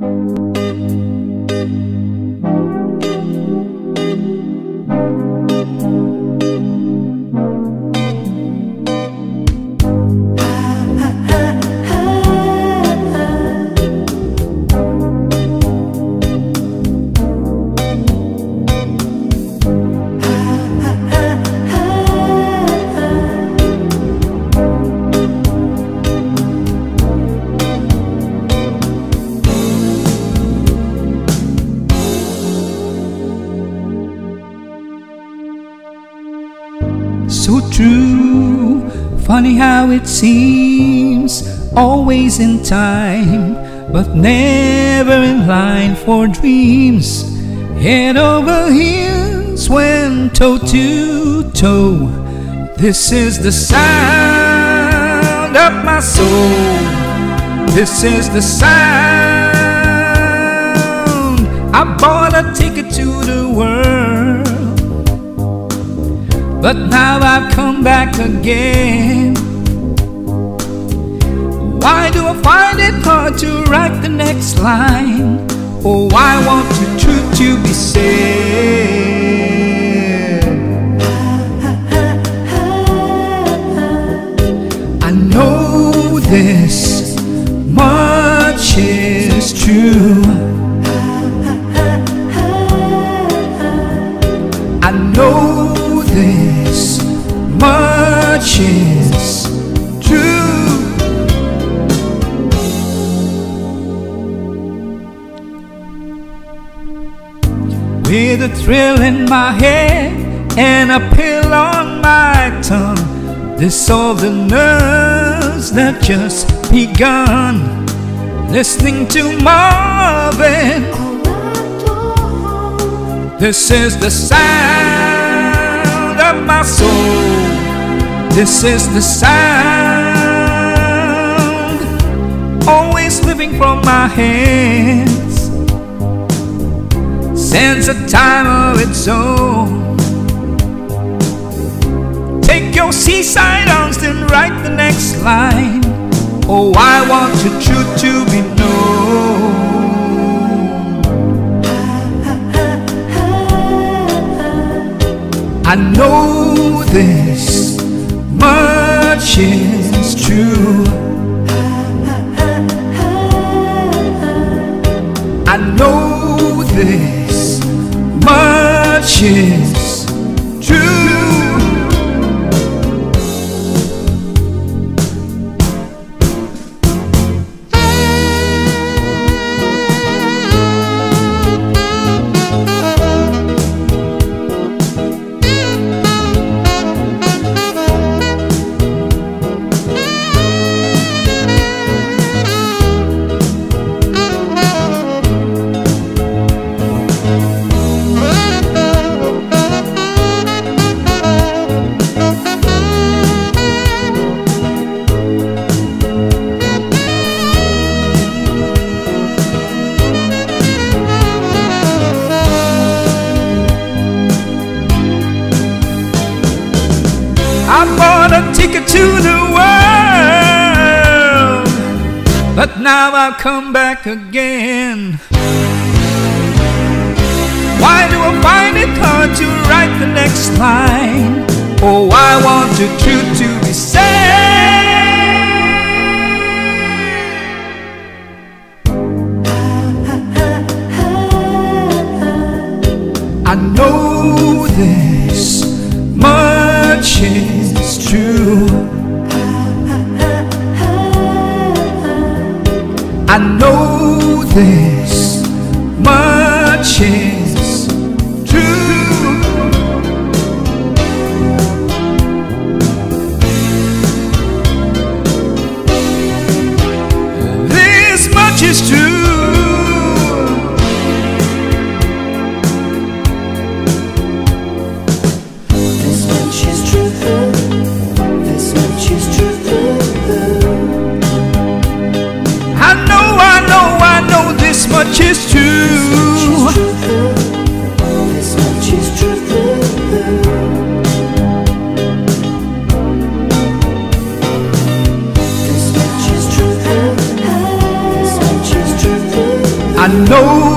Música So true, funny how it seems, always in time, but never in line for dreams. Head over heels when toe to toe. This is the sound of my soul. This is the sound. I bought a ticket to the world. But now I've come back again. Why do I find it hard to write the next line? Oh, I want the truth to be said. Thrill in my head and a pill on my tongue, this all the nerves that just begun. Listening to Marvin, this is the sound of my soul. This is the sound, always living from my hands. Sense a time of its own. Take your seaside arms, and write the next line. Oh, I want the truth to be known. I know this much is true. I've come back again. Why do I find it hard to write the next line? Oh, I want the truth to be said. I know this much is true. I know this know